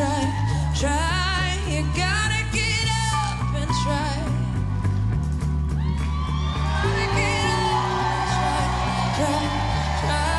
try, try. You gotta get up and try. Gotta get up and try, try, try.